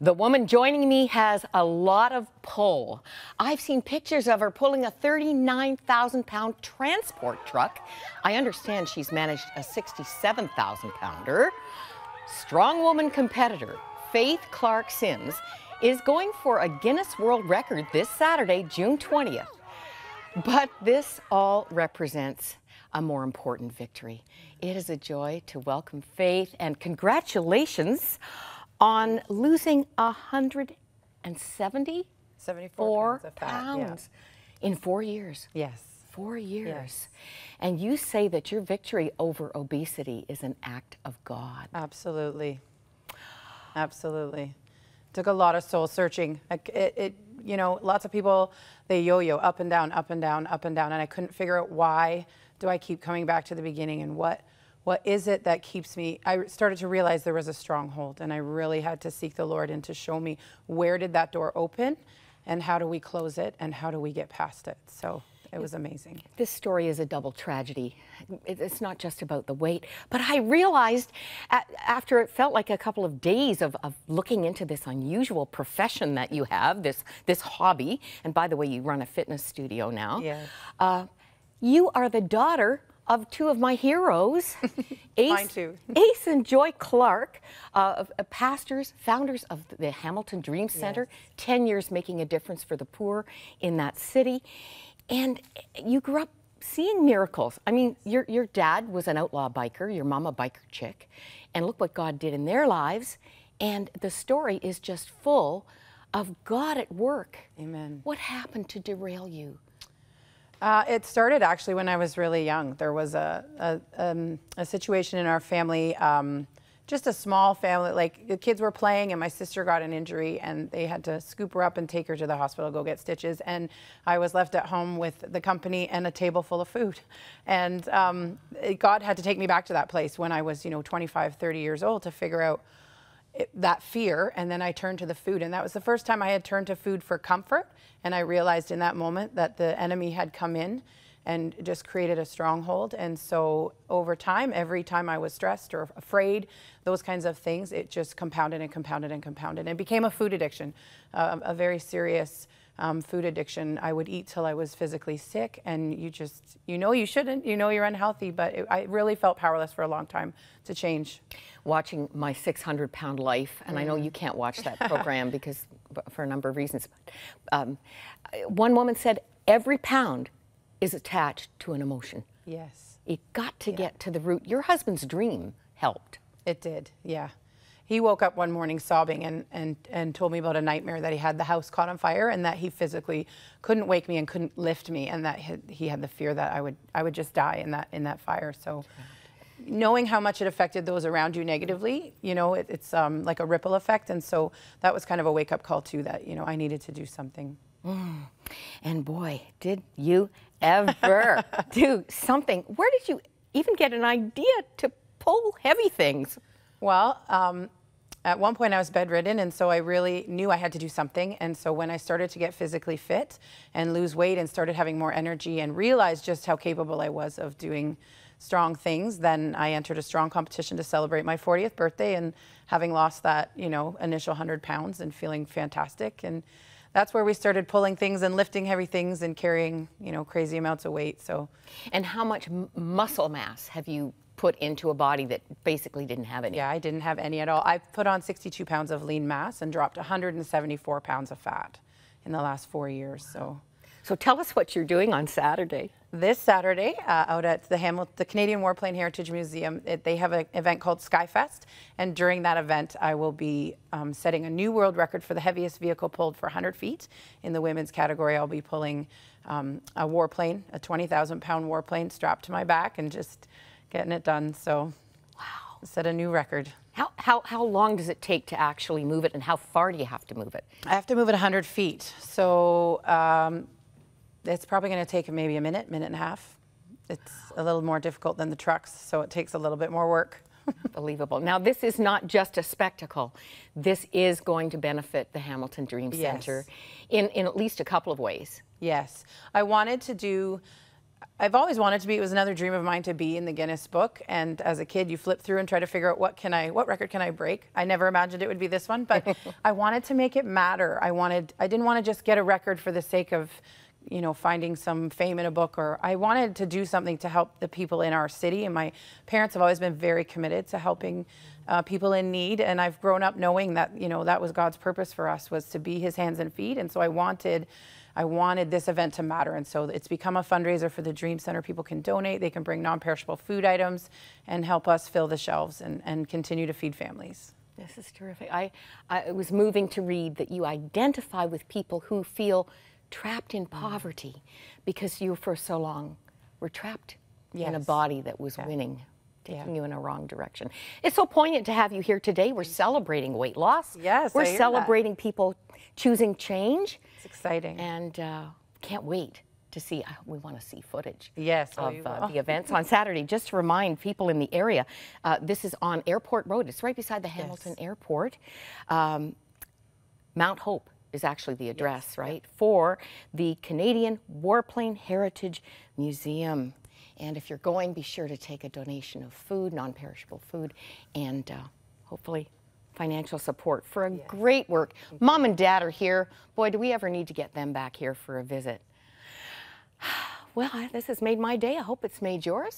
The woman joining me has a lot of pull. I've seen pictures of her pulling a 39,000 pound transport truck. I understand she's managed a 67,000 pounder. Strong woman competitor Faith Clark Simms is going for a Guinness World Record this Saturday, June 20th. But this all represents a more important victory. It is a joy to welcome Faith and congratulations on losing 170 74 pounds, pounds yeah. in four years. Yes. Four years. Yes. And you say that your victory over obesity is an act of God. Absolutely. Absolutely. Took a lot of soul searching. Like, It, it, you know, lots of people, they yo-yo up and down, up and down, up and down, and I couldn't figure out why do I keep coming back to the beginning and what what is it that keeps me I started to realize there was a stronghold and I really had to seek the Lord and to show me where did that door open and how do we close it and how do we get past it. So it was amazing. This story is a double tragedy. It's not just about the weight, but I realized after it felt like a couple of days of, of looking into this unusual profession that you have, this this hobby, and by the way, you run a fitness studio now. Yes. Uh, you are the daughter of two of my heroes, Ace, Mine too. Ace and Joy Clark, uh, uh, pastors, founders of the Hamilton Dream Center, 10 years making a difference for the poor in that city. And you grew up seeing miracles. I mean, your, your dad was an outlaw biker, your mom a biker chick, and look what God did in their lives. And the story is just full of God at work. Amen. What happened to derail you? Uh, it started actually when I was really young. There was a, a, um, a situation in our family, um, just a small family, like the kids were playing and my sister got an injury and they had to scoop her up and take her to the hospital, go get stitches. And I was left at home with the company and a table full of food. And um, it- God had to take me back to that place when I was, you know, 25, 30 years old to figure out it, that fear and then I turned to the food. And that was the first time I had turned to food for comfort. And I realized in that moment that the enemy had come in and just created a stronghold. And so over time every time I was stressed or afraid those kinds of things it just compounded and compounded and compounded and became a food addiction uh, a very serious um, food addiction I would eat till I was physically sick and you just you know you shouldn't you know you're unhealthy but it, I really felt powerless for a long time to change. Watching my 600 pound life and i know you can't watch that program because for a number of reasons um, one woman said every pound is attached to an emotion. Yes. It got to get to the root. Your husband's dream helped. It did, yeah. He woke up one morning sobbing and, and, and told me about a nightmare that he had the house caught on fire and that he physically couldn't wake me and couldn't lift me and that he, he had the fear that I would I would just die in that in that fire. So knowing how much it affected those around you negatively, you know, it, it's um, like a ripple effect. And so that was kind of a wake up call too that, you know, I needed to do something. and boy did you ever do something where did you even get an idea to pull heavy things Well, um, at one point I was bedridden, and so I really knew I had to do something. And so when I started to get physically fit and lose weight and started having more energy and realized just how capable I was of doing strong things, then I entered a strong competition to celebrate my 40th birthday and having lost that, you know, initial 100 pounds and feeling fantastic. And that's where we started pulling things and lifting heavy things and carrying, you know, crazy amounts of weight. So and how much muscle mass have you put into a body that basically didn't have any Yeah, I didn't have any at all. I've put on 62 pounds of lean mass and dropped 174 pounds of fat in the last four years. So so tell us what you're doing on saturday this Saturday, uh, out at the Hamilton, the Canadian Warplane Heritage Museum, it, they have an event called Skyfest, and during that event, I will be um, setting a new world record for the heaviest vehicle pulled for 100 feet. In the women's category, I'll be pulling um, a warplane, a 20,000 pound warplane strapped to my back, and just getting it done. So, wow, set a new record. How, how, how long does it take to actually move it and how far do you have to move it? I have to move it 100 feet, so um, it's probably going to take maybe a minute, minute and a half. It's a little more difficult than the trucks, so it takes a little bit more work. Unbelievable. Now, this is not just a spectacle. This is going to benefit the Hamilton Dream Yes. Center in, in at least a couple of ways. Yes, I wanted to do I've always wanted to be. It was another dream of mine to be in the Guinness Book. And as a kid, you flip through and try to figure out what can I, what record can I break. I never imagined it would be this one, but I wanted to make it matter. I wanted, I didn't want to just get a record for the sake of, you know, finding some fame in a book. Or I wanted to do something to help the people in our city. And my parents have always been very committed to helping uh, people in need. And I've grown up knowing that, you know, that was God's purpose for us was to be His hands and feet. And so I wanted. I wanted this event to matter. And so it's become a fundraiser for the Dream Center. People can donate, they can bring non perishable food items and help us fill the shelves and, and continue to feed families. This is terrific. I, I, was moving to read that you identify with people who feel trapped in poverty because you, for so long, were trapped in a body that was winning, taking Yeah. you in a wrong direction. It's so poignant to have you here today. We're celebrating weight loss. Yes, we're hear that. celebrating people choosing change, It's exciting. and uh, can't wait to see. uh, We want to see footage Yes, oh, of you uh, the events on Saturday. Just to remind people in the area, uh, this is on Airport Road. It's right beside the Hamilton Airport. Um, Mount Hope is actually the address, right, for the Canadian Warplane Heritage Museum. And if you're going, be sure to take a donation of food, non perishable food, and uh, hopefully financial support for a great work. Mom and dad are here. Boy, do we ever need to get them back here for a visit. Well, this has made my day. I hope it's made yours.